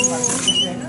Sen